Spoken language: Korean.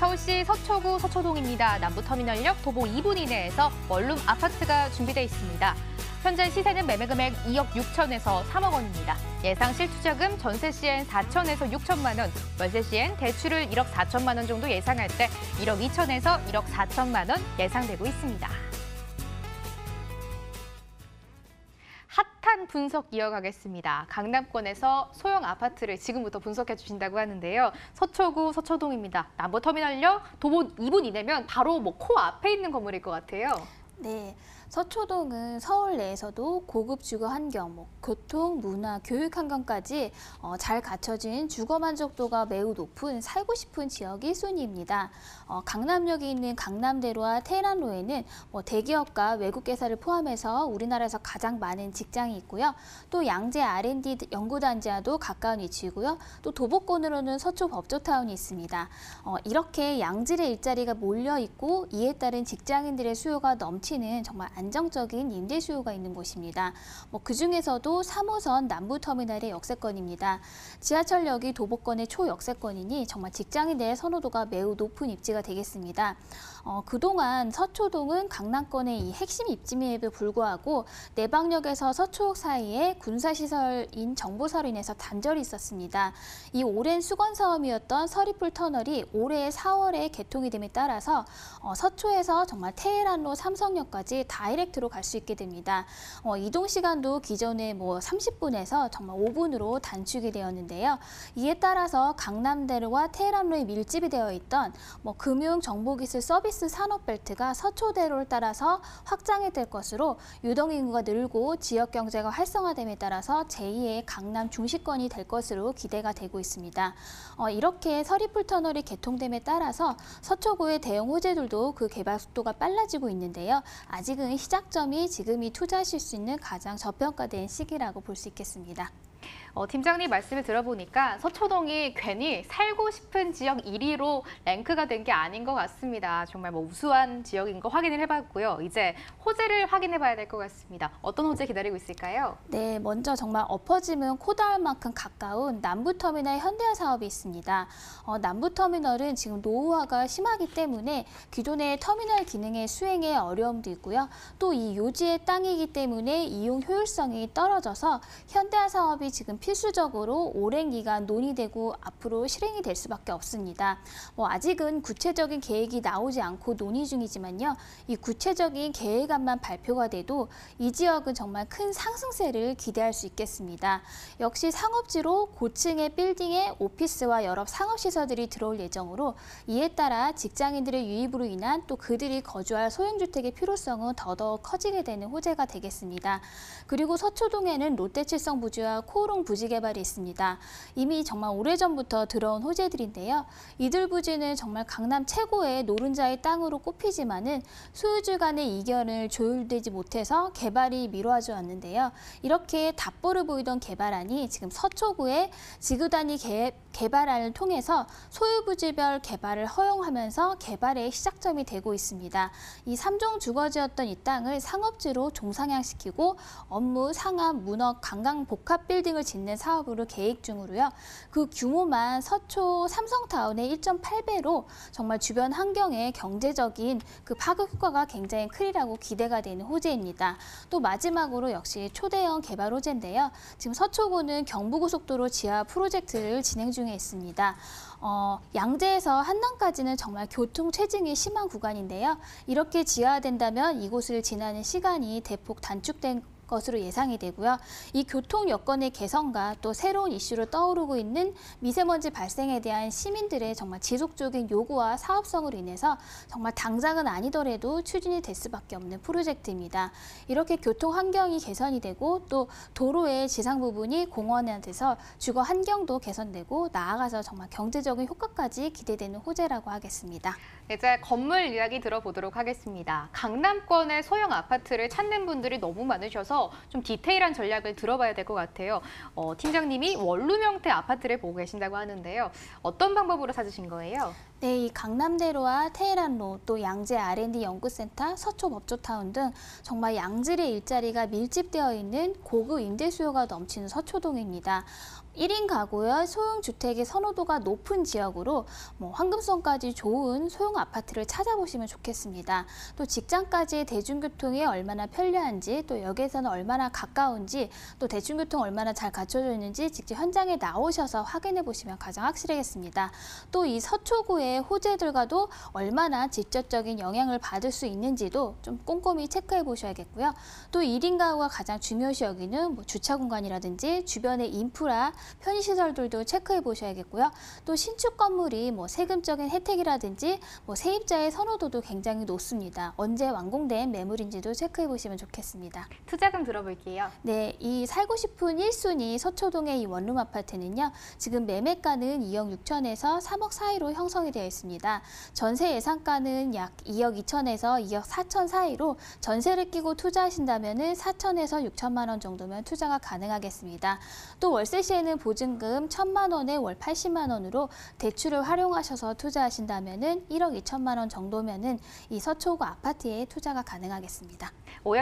서울시 서초구 서초동입니다. 남부터미널역 도보 2분 이내에서 원룸 아파트가 준비되어 있습니다. 현재 시세는 매매 금액 2억 6천에서 3억 원입니다. 예상 실투자금 전세 시엔 4천에서 6천만 원, 월세 시엔 대출을 1억 4천만 원 정도 예상할 때 1억 2천에서 1억 4천만 원 예상되고 있습니다. 핫한 분석 이어가겠습니다. 강남권에서 소형 아파트를 지금부터 분석해 주신다고 하는데요. 서초구 서초동입니다. 남부터미널역 도보 2분 이내면 바로 뭐 코 앞에 있는 건물일 것 같아요. 네, 서초동은 서울 내에서도 고급 주거 환경, 뭐 교통, 문화, 교육 환경까지 어, 잘 갖춰진 주거 만족도가 매우 높은 살고 싶은 지역 1순위입니다. 어, 강남역에 있는 강남대로와 테헤란로에는 뭐 대기업과 외국 회사를 포함해서 우리나라에서 가장 많은 직장이 있고요. 또 양재 R&D 연구단지와도 가까운 위치이고요. 또 도보권으로는 서초 법조타운이 있습니다. 어, 이렇게 양질의 일자리가 몰려 있고 이에 따른 직장인들의 수요가 넘치는 정말 안정적인 임대 수요가 있는 곳입니다. 뭐 그중에서도 3호선 남부터미널의 역세권입니다. 지하철역이 도보권의 초역세권이니 정말 직장인들의 선호도가 매우 높은 입지가 되겠습니다. 어, 그동안 서초동은 강남권의 이 핵심 입지임에도 불구하고 내방역에서 서초역 사이에 군사시설인 정보사로 인해서 단절이 있었습니다. 이 오랜 수건 사업이었던 서리풀 터널이 올해 4월에 개통이 됨에 따라서 어, 서초에서 정말 테헤란로 삼성역까지 다 이렉트로 갈 수 있게 됩니다. 어, 이동 시간도 기존에 뭐 30분에서 정말 5분으로 단축이 되었는데요. 이에 따라서 강남대로와 테헤란로에 밀집이 되어 있던 뭐 금융 정보기술 서비스 산업벨트가 서초대로를 따라서 확장이 될 것으로 유동 인구가 늘고 지역 경제가 활성화됨에 따라서 제2의 강남 중시권이 될 것으로 기대가 되고 있습니다. 어, 이렇게 서리풀 터널이 개통됨에 따라서 서초구의 대형 호재들도 그 개발 속도가 빨라지고 있는데요. 아직은 시작점이 지금이 투자하실 수 있는 가장 저평가된 시기라고 볼 수 있겠습니다. 어, 팀장님 말씀을 들어보니까 서초동이 괜히 살고 싶은 지역 1위로 랭크가 된 게 아닌 것 같습니다. 정말 뭐 우수한 지역인 거 확인을 해봤고요. 이제 호재를 확인해봐야 될 것 같습니다. 어떤 호재 기다리고 있을까요? 네, 먼저 정말 엎어지면 코다할 만큼 가까운 남부터미널 현대화 사업이 있습니다. 어, 남부터미널은 지금 노후화가 심하기 때문에 기존의 터미널 기능의 수행에 어려움도 있고요. 또 이 요지의 땅이기 때문에 이용 효율성이 떨어져서 현대화 사업이 지금 필수적으로 오랜 기간 논의되고 앞으로 실행이 될 수밖에 없습니다. 뭐 아직은 구체적인 계획이 나오지 않고 논의 중이지만요. 이 구체적인 계획안만 발표가 돼도 이 지역은 정말 큰 상승세를 기대할 수 있겠습니다. 역시 상업지로 고층의 빌딩에 오피스와 여러 상업시설들이 들어올 예정으로 이에 따라 직장인들의 유입으로 인한 또 그들이 거주할 소형주택의 필요성은 더더욱 커지게 되는 호재가 되겠습니다. 그리고 서초동에는 롯데칠성 부지와 코오롱 부지 개발이 있습니다. 이미 정말 오래전부터 들어온 호재들인데요. 이들 부지는 정말 강남 최고의 노른자의 땅으로 꼽히지만은 소유주 간의 이견을 조율되지 못해서 개발이 미뤄져 왔는데요. 이렇게 답보를 보이던 개발안이 지금 서초구의 지구단위 개, 개발안을 통해서 소유부지별 개발을 허용하면서 개발의 시작점이 되고 있습니다. 이 3종 주거지였던 이 땅을 상업지로 종상향시키고 업무, 상업, 문화, 관광 복합 빌딩을 짓는 사업으로 계획 중으로요. 그 규모만 서초 삼성타운의 1.8배로 정말 주변 환경에 경제적인 그 파급 효과가 굉장히 크리라고 기대가 되는 호재입니다. 또 마지막으로 역시 초대형 개발 호재인데요. 지금 서초구는 경부고속도로 지하 프로젝트를 진행 중에 있습니다. 어, 양재에서 한남까지는 정말 교통 체증이 심한 구간인데요. 이렇게 지하화된다면 이곳을 지나는 시간이 대폭 단축된 것으로 예상이 되고요. 이 교통 여건의 개선과 또 새로운 이슈로 떠오르고 있는 미세먼지 발생에 대한 시민들의 정말 지속적인 요구와 사업성으로 인해서 정말 당장은 아니더라도 추진이 될 수밖에 없는 프로젝트입니다. 이렇게 교통 환경이 개선이 되고 또 도로의 지상 부분이 공원화돼서 주거 환경도 개선되고 나아가서 정말 경제적인 효과까지 기대되는 호재라고 하겠습니다. 이제 건물 이야기 들어보도록 하겠습니다. 강남권의 소형 아파트를 찾는 분들이 너무 많으셔서 좀 디테일한 전략을 들어봐야 될 것 같아요. 어, 팀장님이 원룸 형태 아파트를 보고 계신다고 하는데요. 어떤 방법으로 찾으신 거예요? 네, 이 강남대로와 테헤란로, 또 양재 R&D 연구센터, 서초 법조타운 등 정말 양질의 일자리가 밀집되어 있는 고급 임대 수요가 넘치는 서초동입니다. 1인 가구와 소형 주택의 선호도가 높은 지역으로 뭐 환금성까지 좋은 소형 아파트를 찾아보시면 좋겠습니다. 또 직장까지 대중교통이 얼마나 편리한지 또 역에서는 얼마나 가까운지 또 대중교통 얼마나 잘 갖춰져 있는지 직접 현장에 나오셔서 확인해 보시면 가장 확실하겠습니다. 또 이 서초구 의 호재들과도 얼마나 직접적인 영향을 받을 수 있는지도 좀 꼼꼼히 체크해 보셔야겠고요. 또 1인 가구가 가장 중요시 여기는 뭐 주차 공간이라든지 주변의 인프라, 편의시설들도 체크해 보셔야겠고요. 또 신축 건물이 뭐 세금적인 혜택이라든지 뭐 세입자의 선호도도 굉장히 높습니다. 언제 완공된 매물인지도 체크해 보시면 좋겠습니다. 투자금 들어볼게요. 네, 이 살고 싶은 1순위 서초동의 이 원룸 아파트는요. 지금 매매가는 2억 6천에서 3억 사이로 형성이 되어 있습니다. 전세 예상가는 약 2억 2천에서 2억 4천 사이로 전세를 끼고 투자하신다면은 4천에서 6천만 원 정도면 투자가 가능하겠습니다. 또 월세 시에는 보증금 1천만 원에 월 80만 원으로 대출을 활용하셔서 투자하신다면은 1억 2천만 원 정도면은 이 서초구 아파트에 투자가 가능하겠습니다.